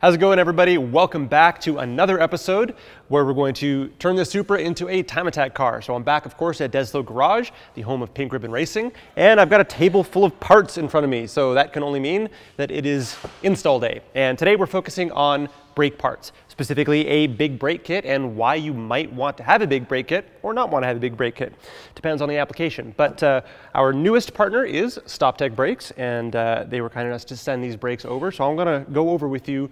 How's it going, everybody? Welcome back to another episode where we're going to turn the Supra into a time attack car. So I'm back, of course, at Dead Slow Garage, the home of Pink Ribbon Racing, and I've got a table full of parts in front of me. So that can only mean that it is install day. And today we're focusing on brake parts, specifically a big brake kit and why you might want to have a big brake kit or not want to have a big brake kit. Depends on the application. But uh, our newest partner is StopTech Brakes, and uh, they were kind enough to send these brakes over. So I'm going to go over with you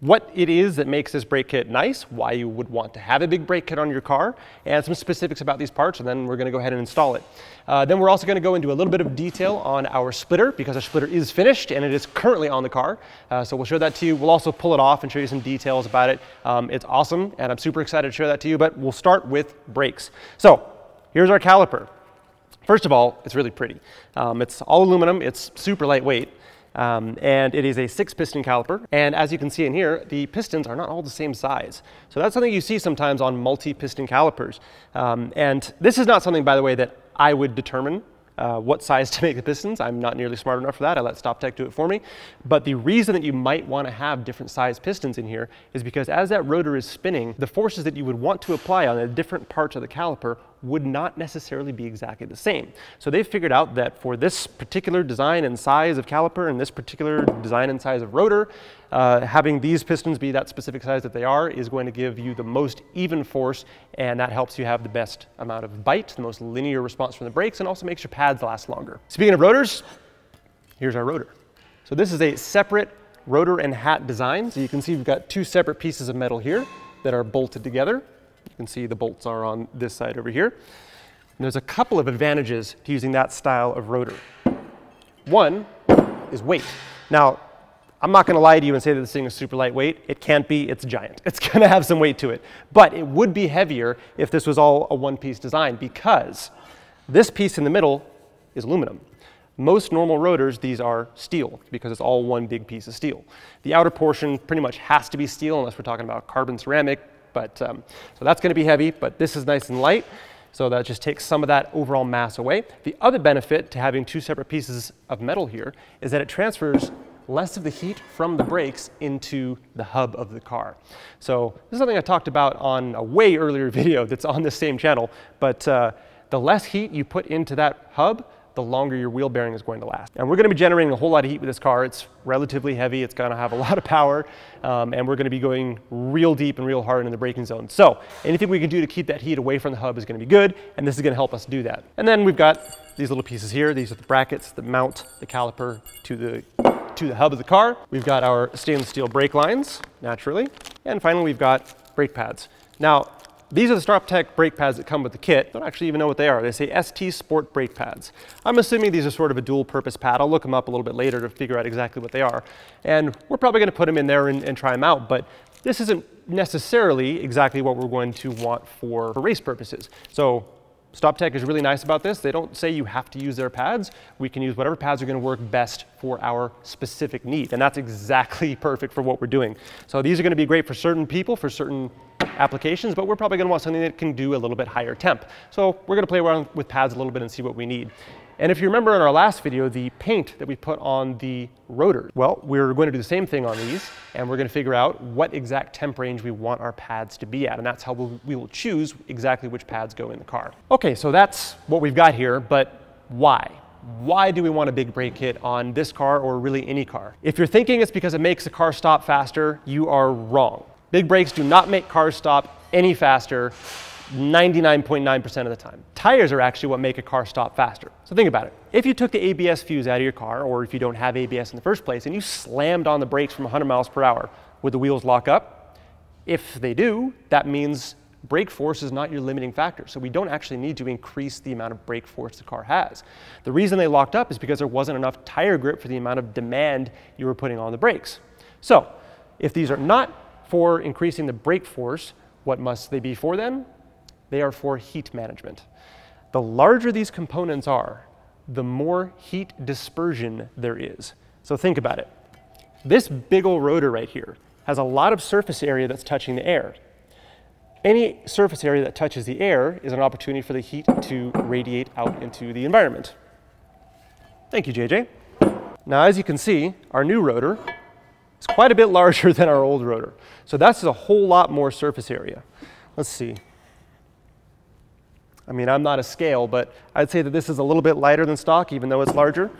what it is that makes this brake kit nice, why you would want to have a big brake kit on your car, and some specifics about these parts, and then we're going to go ahead and install it. Uh, then we're also going to go into a little bit of detail on our splitter, because our splitter is finished and it is currently on the car. Uh, so we'll show that to you. We'll also pull it off and show you some details about it. Um, it's awesome, and I'm super excited to show that to you, but we'll start with brakes. So here's our caliper. First of all, it's really pretty. Um, it's all aluminum, it's super lightweight. Um, and it is a six piston caliper. And as you can see in here, the pistons are not all the same size. So that's something you see sometimes on multi-piston calipers. Um, and this is not something, by the way, that I would determine uh, what size to make the pistons. I'm not nearly smart enough for that. I let StopTech do it for me. But the reason that you might want to have different size pistons in here is because as that rotor is spinning, the forces that you would want to apply on the different parts of the caliper would not necessarily be exactly the same. So they figured out that for this particular design and size of caliper and this particular design and size of rotor, uh, having these pistons be that specific size that they are is going to give you the most even force and that helps you have the best amount of bite, the most linear response from the brakes and also makes your pads last longer. Speaking of rotors, here's our rotor. So this is a separate rotor and hat design. So you can see we've got two separate pieces of metal here that are bolted together. You can see the bolts are on this side over here. And there's a couple of advantages to using that style of rotor. One is weight. Now, I'm not going to lie to you and say that this thing is super lightweight. It can't be. It's giant. It's going to have some weight to it. But it would be heavier if this was all a one-piece design because this piece in the middle is aluminum. Most normal rotors, these are steel because it's all one big piece of steel. The outer portion pretty much has to be steel unless we're talking about carbon ceramic, but um, so that's going to be heavy, but this is nice and light. So that just takes some of that overall mass away. The other benefit to having two separate pieces of metal here is that it transfers less of the heat from the brakes into the hub of the car. So this is something I talked about on a way earlier video that's on this same channel, but uh, the less heat you put into that hub, the longer your wheel bearing is going to last. And we're going to be generating a whole lot of heat with this car. It's relatively heavy. It's going to have a lot of power. Um, and we're going to be going real deep and real hard in the braking zone. So anything we can do to keep that heat away from the hub is going to be good. And this is going to help us do that. And then we've got these little pieces here. These are the brackets that mount the caliper to the to the hub of the car. We've got our stainless steel brake lines, naturally. And finally, we've got brake pads. Now, these are the StopTech brake pads that come with the kit. Don't actually even know what they are. They say ST Sport brake pads. I'm assuming these are sort of a dual purpose pad. I'll look them up a little bit later to figure out exactly what they are. And we're probably going to put them in there and, and try them out, but this isn't necessarily exactly what we're going to want for, for race purposes. So StopTech is really nice about this. They don't say you have to use their pads. We can use whatever pads are going to work best for our specific need. And that's exactly perfect for what we're doing. So these are going to be great for certain people, for certain applications, but we're probably going to want something that can do a little bit higher temp. So we're going to play around with pads a little bit and see what we need. And if you remember in our last video, the paint that we put on the rotor, well, we're going to do the same thing on these, and we're going to figure out what exact temp range we want our pads to be at, and that's how we'll, we will choose exactly which pads go in the car. Okay, so that's what we've got here, but why? Why do we want a big brake kit on this car or really any car? If you're thinking it's because it makes the car stop faster, you are wrong. Big brakes do not make cars stop any faster 99.9% of the time. Tires are actually what make a car stop faster. So think about it. If you took the ABS fuse out of your car, or if you don't have ABS in the first place, and you slammed on the brakes from 100 miles per hour, would the wheels lock up? If they do, that means brake force is not your limiting factor. So we don't actually need to increase the amount of brake force the car has. The reason they locked up is because there wasn't enough tire grip for the amount of demand you were putting on the brakes. So if these are not for increasing the brake force, what must they be for then? They are for heat management. The larger these components are, the more heat dispersion there is. So think about it. This big old rotor right here has a lot of surface area that's touching the air. Any surface area that touches the air is an opportunity for the heat to radiate out into the environment. Thank you, JJ. Now, as you can see, our new rotor is quite a bit larger than our old rotor. So that's a whole lot more surface area. Let's see. I mean, I'm not a scale, but I'd say that this is a little bit lighter than stock, even though it's larger.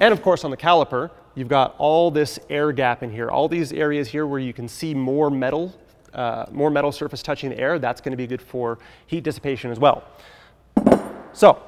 And of course, on the caliper, you've got all this air gap in here, all these areas here where you can see more metal, uh, more metal surface touching the air. That's going to be good for heat dissipation as well. So,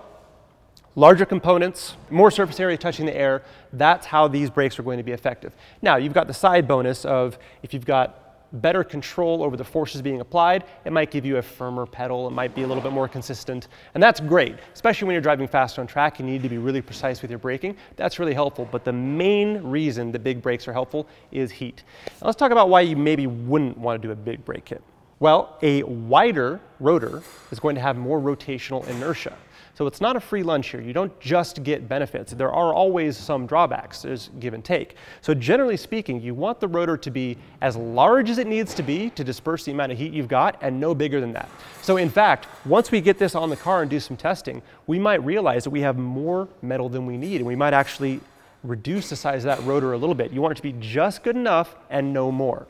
larger components, more surface area touching the air, that's how these brakes are going to be effective. Now, you've got the side bonus of if you've got better control over the forces being applied, it might give you a firmer pedal, it might be a little bit more consistent, and that's great, especially when you're driving fast on track and you need to be really precise with your braking. That's really helpful, but the main reason the big brakes are helpful is heat. Now let's talk about why you maybe wouldn't want to do a big brake kit. Well, a wider rotor is going to have more rotational inertia. So it's not a free lunch here. You don't just get benefits. There are always some drawbacks. There's give and take. So generally speaking, you want the rotor to be as large as it needs to be to disperse the amount of heat you've got and no bigger than that. So in fact, once we get this on the car and do some testing, we might realize that we have more metal than we need and we might actually reduce the size of that rotor a little bit. You want it to be just good enough and no more.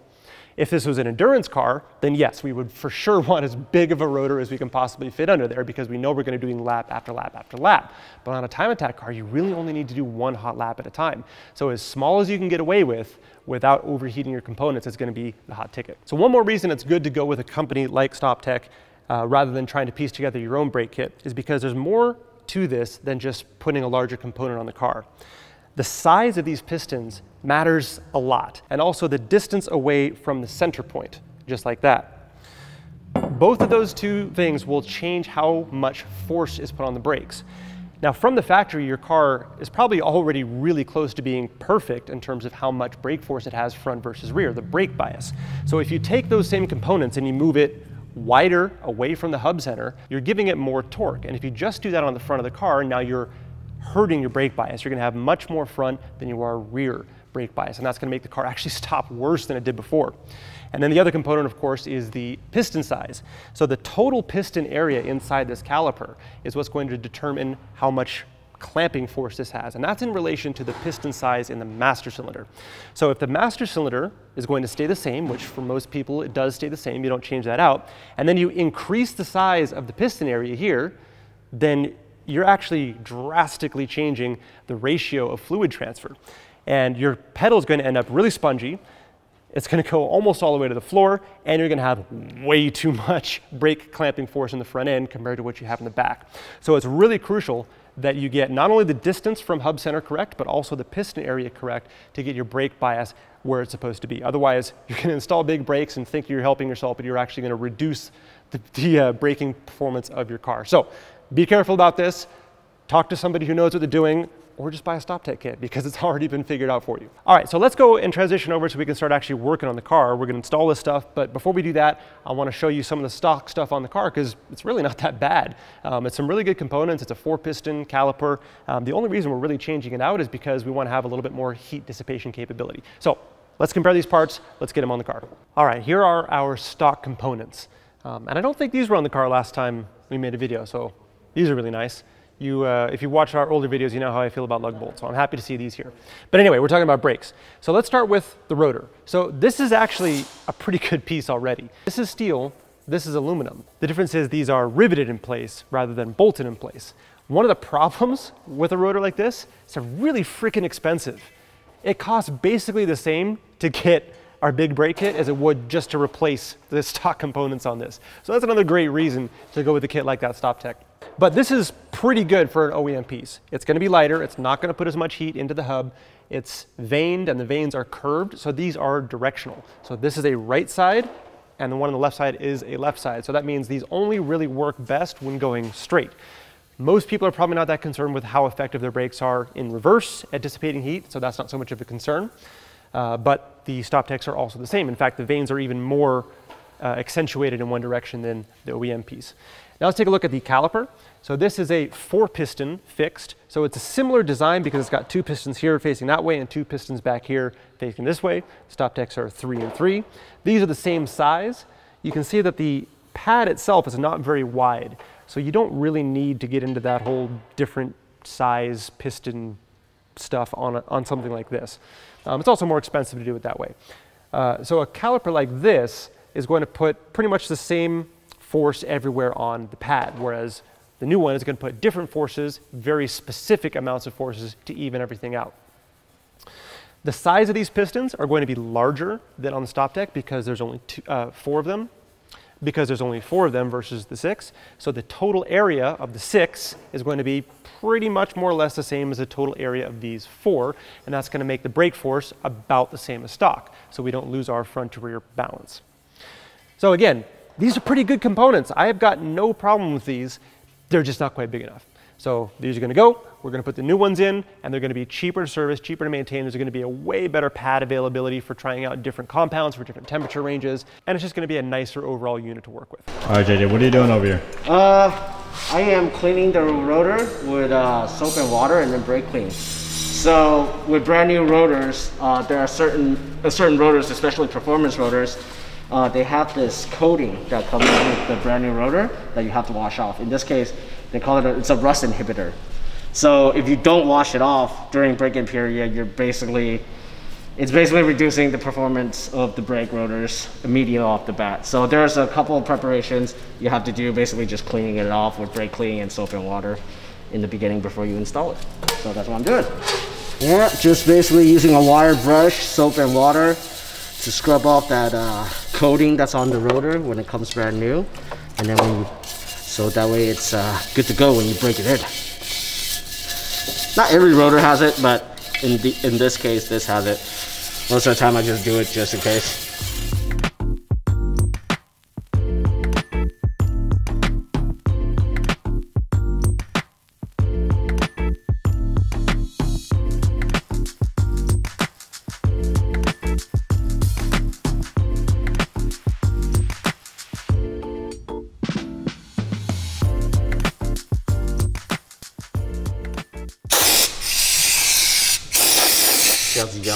If this was an endurance car, then yes, we would for sure want as big of a rotor as we can possibly fit under there because we know we're going to be doing lap after lap after lap. But on a time attack car, you really only need to do one hot lap at a time. So as small as you can get away with without overheating your components is going to be the hot ticket. So one more reason it's good to go with a company like StopTech uh, rather than trying to piece together your own brake kit is because there's more to this than just putting a larger component on the car. The size of these pistons matters a lot, and also the distance away from the center point, just like that. Both of those two things will change how much force is put on the brakes. Now, from the factory, your car is probably already really close to being perfect in terms of how much brake force it has front versus rear, the brake bias. So if you take those same components and you move it wider away from the hub center, you're giving it more torque. And if you just do that on the front of the car, now you're hurting your brake bias. You're going to have much more front than you are rear brake bias, and that's going to make the car actually stop worse than it did before. And then the other component, of course, is the piston size. So the total piston area inside this caliper is what's going to determine how much clamping force this has, and that's in relation to the piston size in the master cylinder. So if the master cylinder is going to stay the same, which for most people it does stay the same, you don't change that out, and then you increase the size of the piston area here, then you're actually drastically changing the ratio of fluid transfer. And your pedal is going to end up really spongy. It's going to go almost all the way to the floor, and you're going to have way too much brake clamping force in the front end compared to what you have in the back. So it's really crucial that you get not only the distance from hub center correct, but also the piston area correct to get your brake bias where it's supposed to be. Otherwise, you're going to install big brakes and think you're helping yourself, but you're actually going to reduce the, the uh, braking performance of your car. So be careful about this. Talk to somebody who knows what they're doing or just buy a StopTech kit because it's already been figured out for you. All right, so let's go and transition over so we can start actually working on the car. We're gonna install this stuff, but before we do that, I wanna show you some of the stock stuff on the car because it's really not that bad. Um, it's some really good components. It's a four piston caliper. Um, the only reason we're really changing it out is because we wanna have a little bit more heat dissipation capability. So let's compare these parts. Let's get them on the car. All right, here are our stock components. Um, and I don't think these were on the car last time we made a video, so these are really nice. You, uh, if you watch our older videos, you know how I feel about lug bolts, so I'm happy to see these here. But anyway, we're talking about brakes. So let's start with the rotor. So this is actually a pretty good piece already. This is steel, this is aluminum. The difference is these are riveted in place rather than bolted in place. One of the problems with a rotor like this, it's really freaking expensive. It costs basically the same to get our big brake kit as it would just to replace the stock components on this. So that's another great reason to go with a kit like that StopTech. But this is pretty good for an OEM piece. It's gonna be lighter, it's not gonna put as much heat into the hub, it's veined and the vanes are curved, so these are directional. So this is a right side and the one on the left side is a left side. So that means these only really work best when going straight. Most people are probably not that concerned with how effective their brakes are in reverse at dissipating heat, so that's not so much of a concern. Uh, but the StopTechs are also the same. In fact, the vanes are even more uh, accentuated in one direction than the OEM piece. Now let's take a look at the caliper. So this is a four piston fixed. So it's a similar design because it's got two pistons here facing that way and two pistons back here facing this way. StopTechs are three and three. These are the same size. You can see that the pad itself is not very wide. So you don't really need to get into that whole different size piston stuff on, a, on something like this. Um, it's also more expensive to do it that way. Uh, so a caliper like this is going to put pretty much the same force everywhere on the pad, whereas the new one is going to put different forces, very specific amounts of forces to even everything out. The size of these pistons are going to be larger than on the StopTech because there's only two, uh, four of them, because there's only four of them versus the six. So the total area of the six is going to be pretty much more or less the same as the total area of these four, and that's going to make the brake force about the same as stock, so we don't lose our front to rear balance. So again, these are pretty good components. I have got no problem with these. They're just not quite big enough. So these are going to go. We're going to put the new ones in, and they're going to be cheaper to service, cheaper to maintain. There's going to be a way better pad availability for trying out different compounds for different temperature ranges, and it's just going to be a nicer overall unit to work with. All right, JJ, what are you doing over here? Uh, I am cleaning the rotor with uh, soap and water and then brake clean. So with brand new rotors, uh, there are certain uh, certain rotors, especially performance rotors, uh, they have this coating that comes with the brand new rotor that you have to wash off. In this case, they call it a, it's a rust inhibitor. So if you don't wash it off during break-in period, you're basically it's basically reducing the performance of the brake rotors immediately off the bat. So there's a couple of preparations you have to do, basically just cleaning it off with brake cleaning and soap and water in the beginning before you install it. So that's what I'm doing. Yeah, just basically using a wire brush, soap and water to scrub off that uh, coating that's on the rotor when it comes brand new. And then when you, so that way it's uh, good to go when you break it in. Not every rotor has it, but in, the, in this case, this has it. Most of the time I just do it just in case.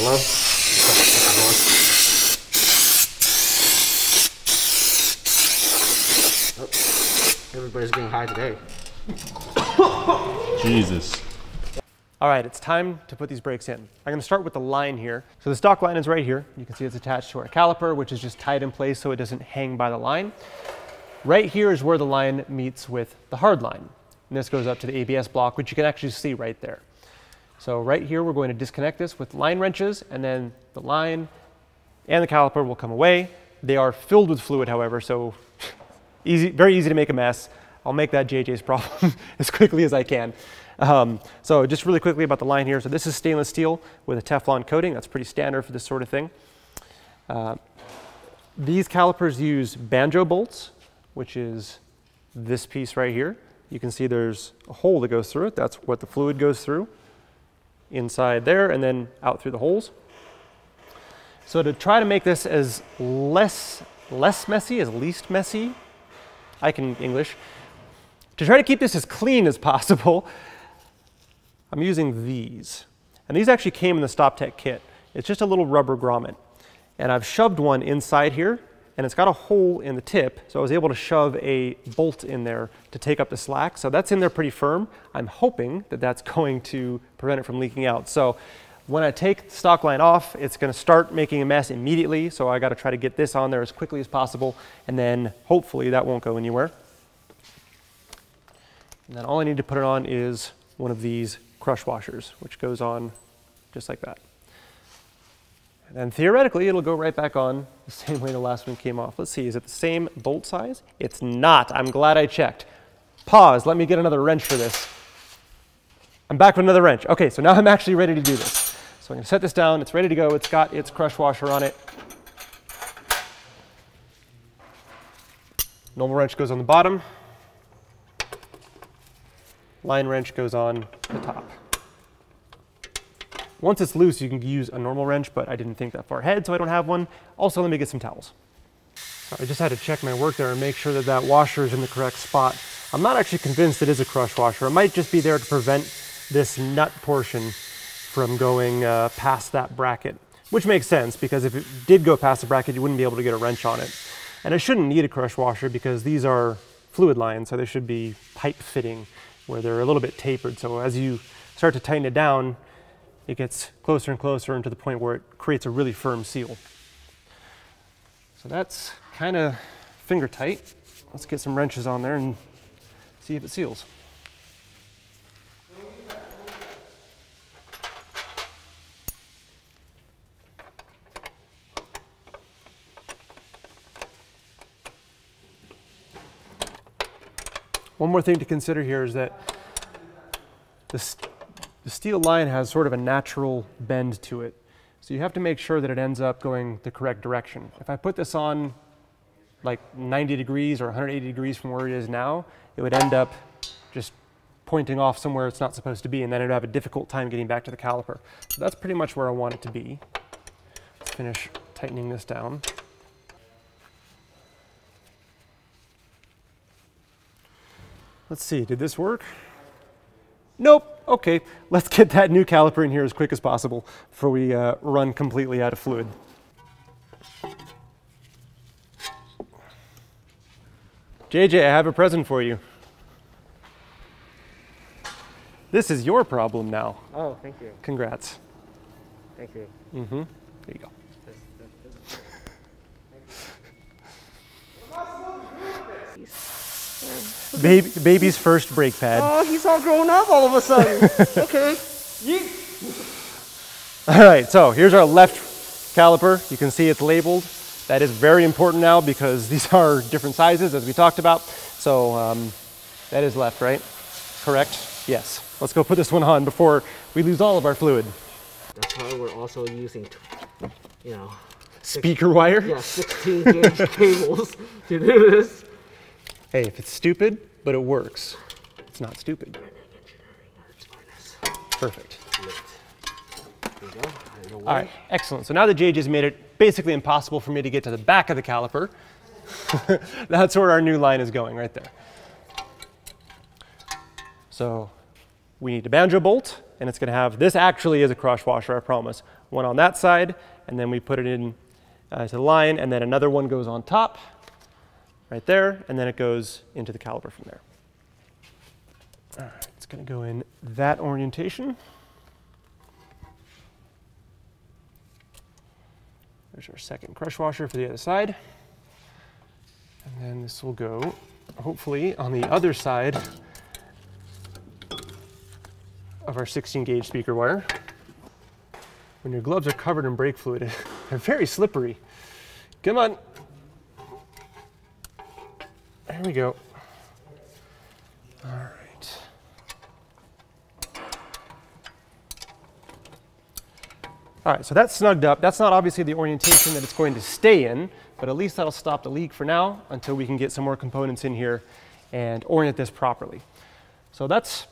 Yellow. Oh, everybody's getting high today. Jesus. All right, it's time to put these brakes in. I'm gonna start with the line here. So the stock line is right here. You can see it's attached to our caliper, which is just tied in place so it doesn't hang by the line. Right here is where the line meets with the hard line. And this goes up to the ABS block, which you can actually see right there. So right here, we're going to disconnect this with line wrenches, and then the line and the caliper will come away. They are filled with fluid, however, so easy, very easy to make a mess. I'll make that JJ's problem as quickly as I can. Um, so just really quickly about the line here. So this is stainless steel with a Teflon coating. That's pretty standard for this sort of thing. Uh, these calipers use banjo bolts, which is this piece right here. You can see there's a hole that goes through it. That's what the fluid goes through inside there and then out through the holes. So to try to make this as less, less messy, as least messy, I can English, to try to keep this as clean as possible, I'm using these. And these actually came in the StopTech kit. It's just a little rubber grommet. And I've shoved one inside here and it's got a hole in the tip, so I was able to shove a bolt in there to take up the slack. So that's in there pretty firm. I'm hoping that that's going to prevent it from leaking out. So when I take the stock line off, it's gonna start making a mess immediately, so I gotta try to get this on there as quickly as possible, and then hopefully that won't go anywhere. And then all I need to put it on is one of these crush washers, which goes on just like that. And theoretically, it'll go right back on the same way the last one came off. Let's see, is it the same bolt size? It's not. I'm glad I checked. Pause, let me get another wrench for this. I'm back with another wrench. Okay, so now I'm actually ready to do this. So I'm gonna set this down, it's ready to go. It's got its crush washer on it. Normal wrench goes on the bottom. Line wrench goes on the top. Once it's loose, you can use a normal wrench, but I didn't think that far ahead, so I don't have one. Also, let me get some towels. I just had to check my work there and make sure that that washer is in the correct spot. I'm not actually convinced it is a crush washer. It might just be there to prevent this nut portion from going uh, past that bracket, which makes sense because if it did go past the bracket, you wouldn't be able to get a wrench on it. And I shouldn't need a crush washer because these are fluid lines, so they should be pipe fitting where they're a little bit tapered. So as you start to tighten it down, it gets closer and closer and to the point where it creates a really firm seal. So that's kind of finger tight. Let's get some wrenches on there and see if it seals. One more thing to consider here is that the, the steel line has sort of a natural bend to it. So you have to make sure that it ends up going the correct direction. If I put this on like 90 degrees or 180 degrees from where it is now, it would end up just pointing off somewhere it's not supposed to be, and then it'd have a difficult time getting back to the caliper. So that's pretty much where I want it to be. Let's finish tightening this down. Let's see, did this work? Nope. Okay, let's get that new caliper in here as quick as possible before we uh, run completely out of fluid. JJ, I have a present for you. This is your problem now. Oh, thank you. Congrats. Thank you. Mm-hmm. There you go. Baby, baby's first brake pad. Oh, he's all grown up all of a sudden. okay. All right, so here's our left caliper. You can see it's labeled. That is very important now because these are different sizes as we talked about. So um, that is left, right? Correct? Yes. Let's go put this one on before we lose all of our fluid. That's why we're also using, you know, Speaker wire? yeah, 16 gauge cables to do this. Hey, if it's stupid, but it works, it's not stupid. Perfect. All right, excellent. So now the JJ's made it basically impossible for me to get to the back of the caliper. That's where our new line is going, right there. So we need a banjo bolt, and it's going to have, this actually is a crush washer, I promise. One on that side, and then we put it in uh, to the line, and then another one goes on top, right there, and then it goes into the caliper from there. All right, it's going to go in that orientation. There's our second crush washer for the other side. And then this will go, hopefully, on the other side of our 16 gauge speaker wire. When your gloves are covered in brake fluid, they're very slippery. Come on. There we go. All right. All right, so that's snugged up. That's not obviously the orientation that it's going to stay in, but at least that'll stop the leak for now until we can get some more components in here and orient this properly. So that's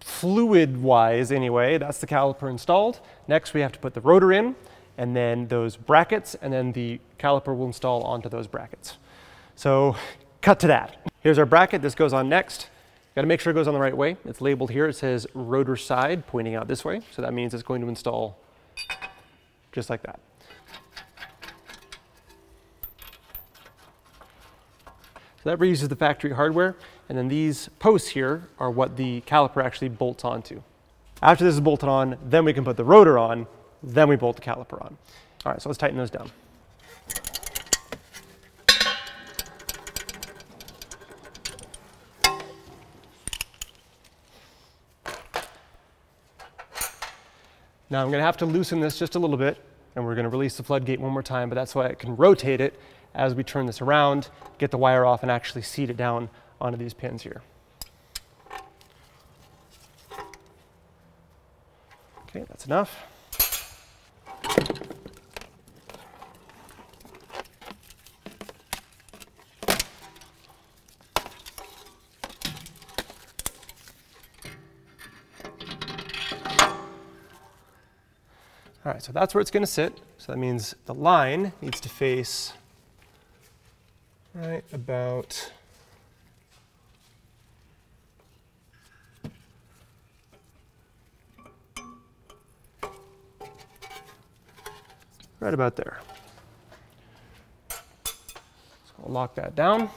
fluid-wise anyway, that's the caliper installed. Next we have to put the rotor in, and then those brackets, and then the caliper will install onto those brackets. So cut to that. Here's our bracket, this goes on next. Got to make sure it goes on the right way. It's labeled here, it says rotor side pointing out this way. So that means it's going to install just like that. So that reuses the factory hardware. And then these posts here are what the caliper actually bolts onto. After this is bolted on, then we can put the rotor on, then we bolt the caliper on. All right, so let's tighten those down. Now I'm going to have to loosen this just a little bit, and we're going to release the floodgate one more time, but that's why I can rotate it as we turn this around, get the wire off, and actually seat it down onto these pins here. Okay, that's enough. So that's where it's going to sit. So that means the line needs to face right about right about there. So I'll lock that down.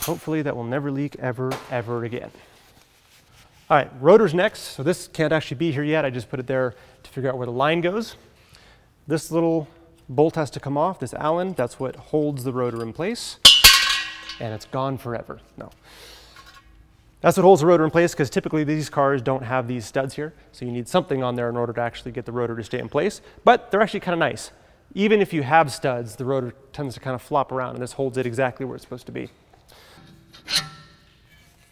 Hopefully that will never leak ever, ever again. All right, rotors next. So this can't actually be here yet. I just put it there to figure out where the line goes. This little bolt has to come off, this Allen, that's what holds the rotor in place. And it's gone forever. No. That's what holds the rotor in place because typically these cars don't have these studs here. So you need something on there in order to actually get the rotor to stay in place. But they're actually kind of nice. Even if you have studs, the rotor tends to kind of flop around and this holds it exactly where it's supposed to be.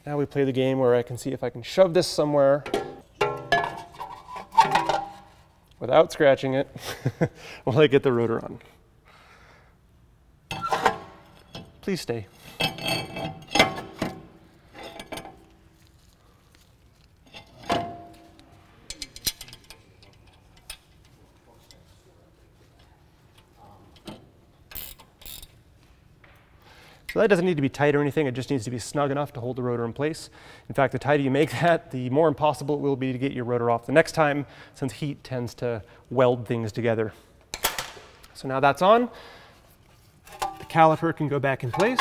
Now we play the game where I can see if I can shove this somewhere without scratching it while I get the rotor on. Please stay. That doesn't need to be tight or anything, it just needs to be snug enough to hold the rotor in place. In fact, the tighter you make that, the more impossible it will be to get your rotor off the next time, since heat tends to weld things together. So now that's on, the caliper can go back in place.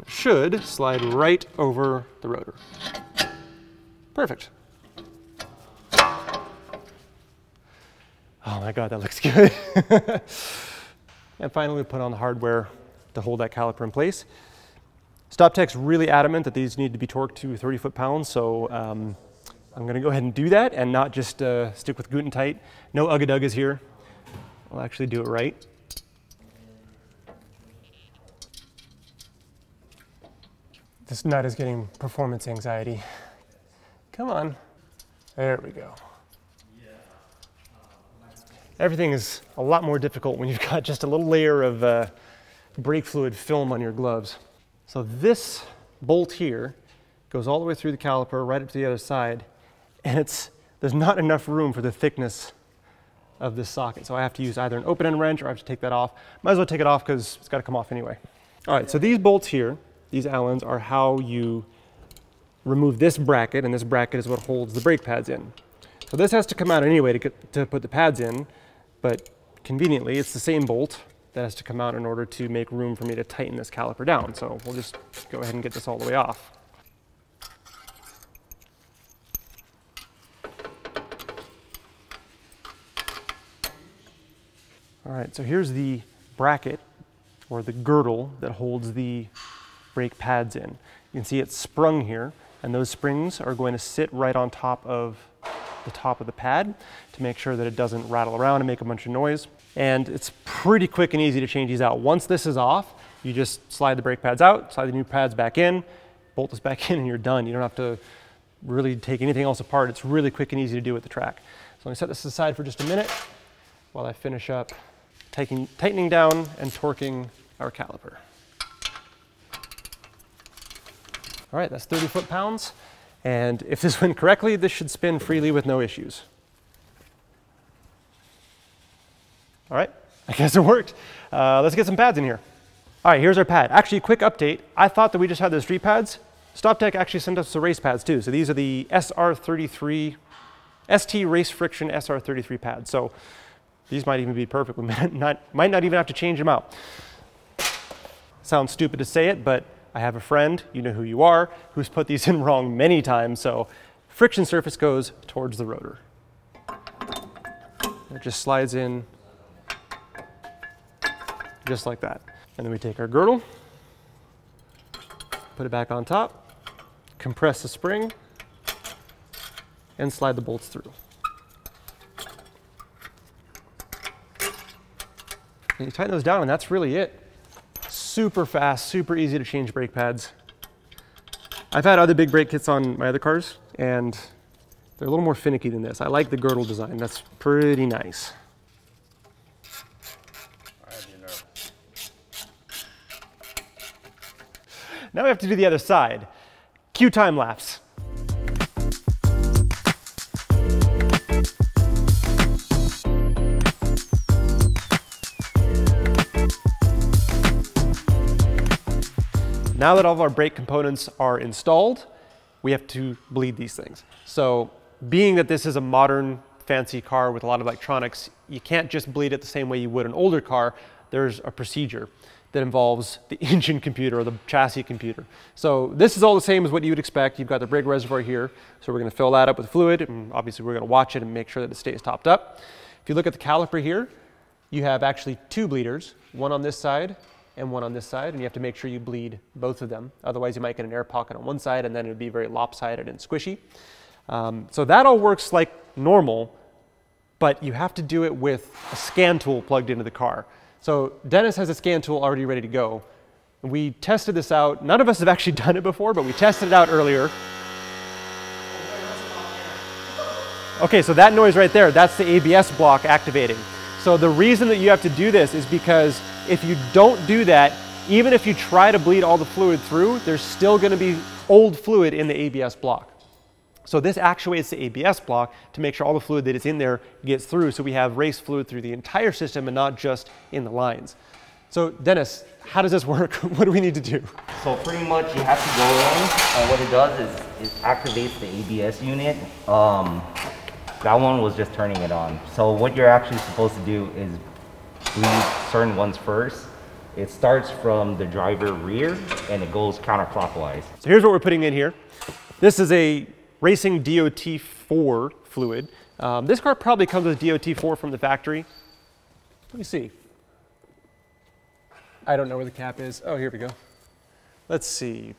It should slide right over the rotor. Perfect. Oh my God, that looks good. and finally, we put on the hardware to hold that caliper in place. StopTech's really adamant that these need to be torqued to 30 foot-pounds, so um, I'm gonna go ahead and do that and not just uh, stick with Tight. No ugga here. I'll actually do it right. This nut is getting performance anxiety. Come on. There we go everything is a lot more difficult when you've got just a little layer of uh, brake fluid film on your gloves. So this bolt here goes all the way through the caliper right up to the other side and it's there's not enough room for the thickness of this socket. So I have to use either an open end wrench or I have to take that off. Might as well take it off because it's got to come off anyway. All right, so these bolts here, these Allens, are how you remove this bracket, and this bracket is what holds the brake pads in. So this has to come out anyway to, get, to put the pads in, but conveniently it's the same bolt that has to come out in order to make room for me to tighten this caliper down. So we'll just go ahead and get this all the way off. All right, so here's the bracket or the girdle that holds the brake pads in. You can see it's sprung here and those springs are going to sit right on top of the top of the pad to make sure that it doesn't rattle around and make a bunch of noise. And it's pretty quick and easy to change these out. Once this is off, you just slide the brake pads out, slide the new pads back in, bolt this back in and you're done. You don't have to really take anything else apart. It's really quick and easy to do with the track. So let me set this aside for just a minute while I finish up taking, tightening down and torquing our caliper. All right, that's 30 foot-pounds. And if this went correctly, this should spin freely with no issues. All right, I guess it worked. Uh, let's get some pads in here. All right, here's our pad. Actually, quick update. I thought that we just had the street pads. StopTech actually sent us the race pads too. So these are the SR33, ST Race Friction SR33 pads. So these might even be perfect. We might not, might not even have to change them out. Sounds stupid to say it, but I have a friend, you know who you are, who's put these in wrong many times, so friction surface goes towards the rotor. It just slides in just like that. And then we take our girdle, put it back on top, compress the spring, and slide the bolts through. And you tighten those down and that's really it super fast, super easy to change brake pads. I've had other big brake kits on my other cars, and they're a little more finicky than this. I like the girdle design. That's pretty nice. Now we have to do the other side. Cue time lapse. Now that all of our brake components are installed, we have to bleed these things. So being that this is a modern fancy car with a lot of electronics, you can't just bleed it the same way you would an older car. There's a procedure. that involves the engine computer or the chassis computer. So this is all the same as what you would expect. You've got the brake reservoir here. So we're going to fill that up with fluid and obviously we're going to watch it and make sure that it stays topped up. If you look at the caliper here, you have actually two bleeders, one on this side and one on this side, and you have to make sure you bleed both of them. Otherwise you might get an air pocket on one side and then it would be very lopsided and squishy. Um, so that all works like normal, but you have to do it with a scan tool plugged into the car. So Dennis has a scan tool already ready to go. We tested this out. None of us have actually done it before, but we tested it out earlier. Okay, so that noise right there, that's the ABS block activating. So the reason that you have to do this is because if you don't do that, even if you try to bleed all the fluid through, there's still gonna be old fluid in the ABS block. So this actuates the ABS block to make sure all the fluid that is in there gets through so we have race fluid through the entire system and not just in the lines. So Dennis, how does this work? what do we need to do? So pretty much you have to go in and what it does is it activates the ABS unit. Um, that one was just turning it on. So what you're actually supposed to do is bleed certain ones first. It starts from the driver rear and it goes counterclockwise. So here's what we're putting in here. This is a Racing DOT4 fluid. Um, this car probably comes with DOT4 from the factory. Let me see. I don't know where the cap is. Oh, here we go. Let's see.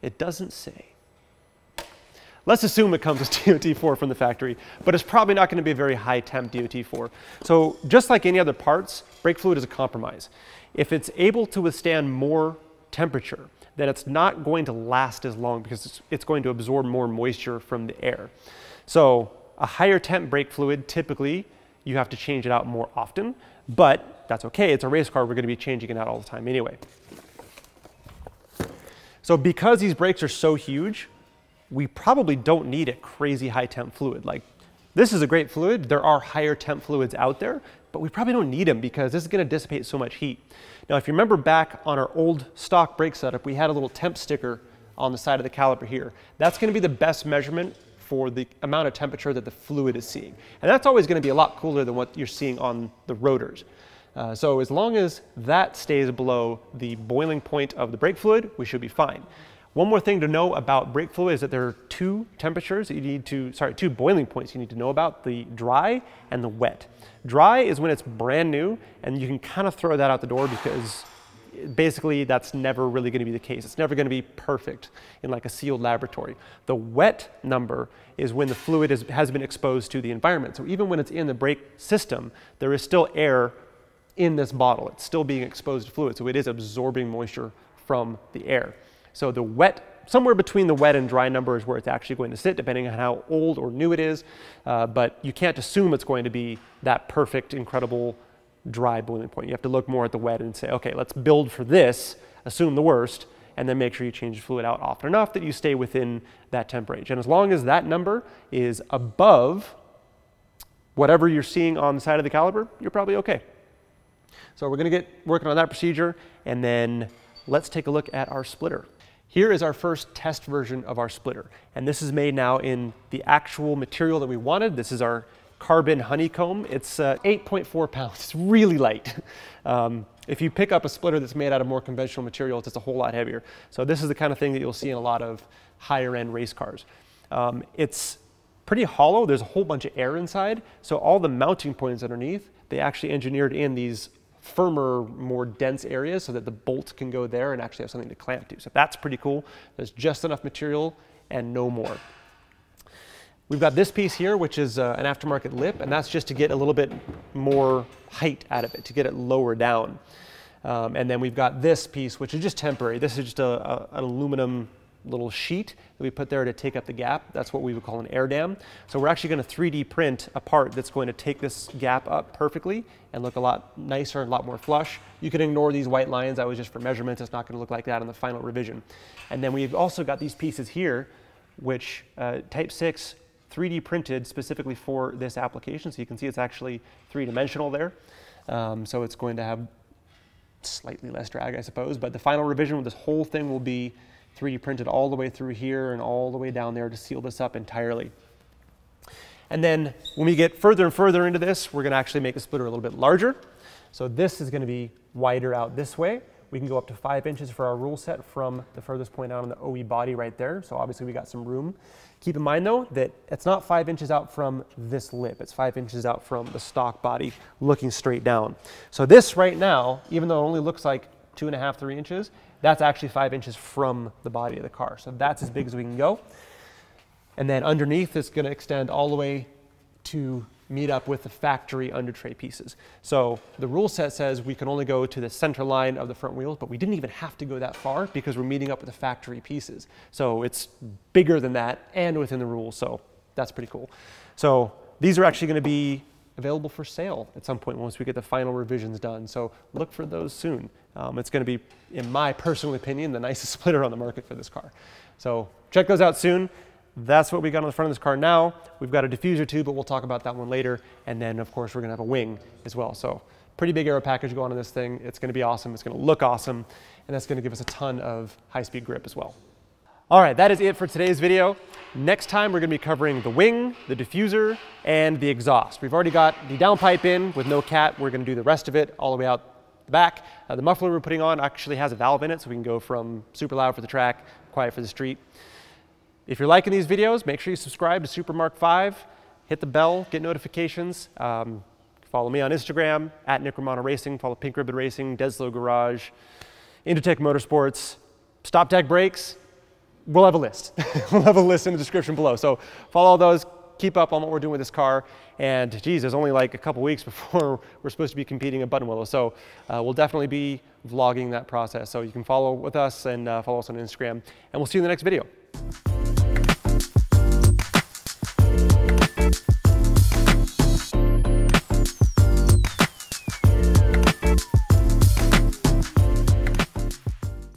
It doesn't say. Let's assume it comes with DOT4 from the factory, but it's probably not going to be a very high temp DOT4. So just like any other parts, brake fluid is a compromise. If it's able to withstand more temperature, then it's not going to last as long because it's, it's going to absorb more moisture from the air. So a higher temp brake fluid, typically you have to change it out more often, but that's okay. It's a race car. We're going to be changing it out all the time anyway. So because these brakes are so huge, we probably don't need a crazy high temp fluid. Like this is a great fluid. There are higher temp fluids out there, but we probably don't need them because this is going to dissipate so much heat. Now, if you remember back on our old stock brake setup, we had a little temp sticker on the side of the caliper here. That's going to be the best measurement for the amount of temperature that the fluid is seeing. And that's always going to be a lot cooler than what you're seeing on the rotors. Uh, so as long as that stays below the boiling point of the brake fluid, we should be fine. One more thing to know about brake fluid is that there are two temperatures that you need to, sorry, two boiling points you need to know about, the dry and the wet. Dry is when it's brand new and you can kind of throw that out the door because basically that's never really going to be the case. It's never going to be perfect in like a sealed laboratory. The wet number is when the fluid is, has been exposed to the environment. So even when it's in the brake system, there is still air in this bottle. It's still being exposed to fluid, so it is absorbing moisture from the air. So the wet, somewhere between the wet and dry number is where it's actually going to sit, depending on how old or new it is. Uh, but you can't assume it's going to be that perfect, incredible dry boiling point. You have to look more at the wet and say, okay, let's build for this, assume the worst, and then make sure you change the fluid out often enough that you stay within that temp range. And as long as that number is above whatever you're seeing on the side of the caliper, you're probably okay. So we're gonna get working on that procedure, and then let's take a look at our splitter. Here is our first test version of our splitter. And this is made now in the actual material that we wanted. This is our carbon honeycomb. It's uh, 8.4 pounds, it's really light. Um, if you pick up a splitter that's made out of more conventional material, it's a whole lot heavier. So this is the kind of thing that you'll see in a lot of higher end race cars. Um, it's pretty hollow. There's a whole bunch of air inside. So all the mounting points underneath, they actually engineered in these firmer, more dense areas so that the bolt can go there and actually have something to clamp to. So that's pretty cool. There's just enough material and no more. We've got this piece here, which is uh, an aftermarket lip, and that's just to get a little bit more height out of it, to get it lower down. Um, and then we've got this piece, which is just temporary. This is just a, a, an aluminum little sheet that we put there to take up the gap. That's what we would call an air dam. So we're actually going to 3D print a part that's going to take this gap up perfectly and look a lot nicer and a lot more flush. You can ignore these white lines. That was just for measurements. It's not going to look like that in the final revision. And then we've also got these pieces here, which uh, Type 6 3D printed specifically for this application. So you can see it's actually three-dimensional there. Um, so it's going to have slightly less drag, I suppose. But the final revision with this whole thing will be 3D printed all the way through here and all the way down there to seal this up entirely. And then when we get further and further into this, we're going to actually make the splitter a little bit larger. So this is gonna be wider out this way. We can go up to five inches for our rule set from the furthest point out on the OE body right there. So obviously we got some room. Keep in mind though that it's not five inches out from this lip. It's five inches out from the stock body looking straight down. So this right now, even though it only looks like two and a half, three inches, that's actually five inches from the body of the car. So that's as big as we can go. And then underneath it's gonna extend all the way to meet up with the factory under tray pieces. So the rule set says we can only go to the center line of the front wheels, but we didn't even have to go that far because we're meeting up with the factory pieces. So it's bigger than that and within the rules. So that's pretty cool. So these are actually going to be available for sale at some point once we get the final revisions done. So look for those soon. Um, it's going to be, in my personal opinion, the nicest splitter on the market for this car. So check those out soon. That's what we got on the front of this car now. We've got a diffuser too, but we'll talk about that one later. And then of course we're gonna have a wing as well. So pretty big aero package going on in this thing. It's gonna be awesome. It's gonna look awesome. And that's gonna give us a ton of high speed grip as well. All right, that is it for today's video. Next time we're gonna be covering the wing, the diffuser, and the exhaust. We've already got the downpipe in with no cat. We're gonna do the rest of it all the way out the back. Uh, the muffler we're putting on actually has a valve in it, so we can go from super loud for the track, quiet for the street. If you're liking these videos, make sure you subscribe to Supra Mark 5, hit the bell, get notifications. Um, follow me on Instagram, at Nik Romano Racing, follow Pink Ribbon Racing, Dead Slow Garage, Indotech Motorsports, StopTech Brakes. We'll have a list. we'll have a list in the description below. So follow those, keep up on what we're doing with this car. And geez, there's only like a couple weeks before we're supposed to be competing at Buttonwillow. So uh, we'll definitely be vlogging that process. So you can follow with us and uh, follow us on Instagram. And we'll see you in the next video.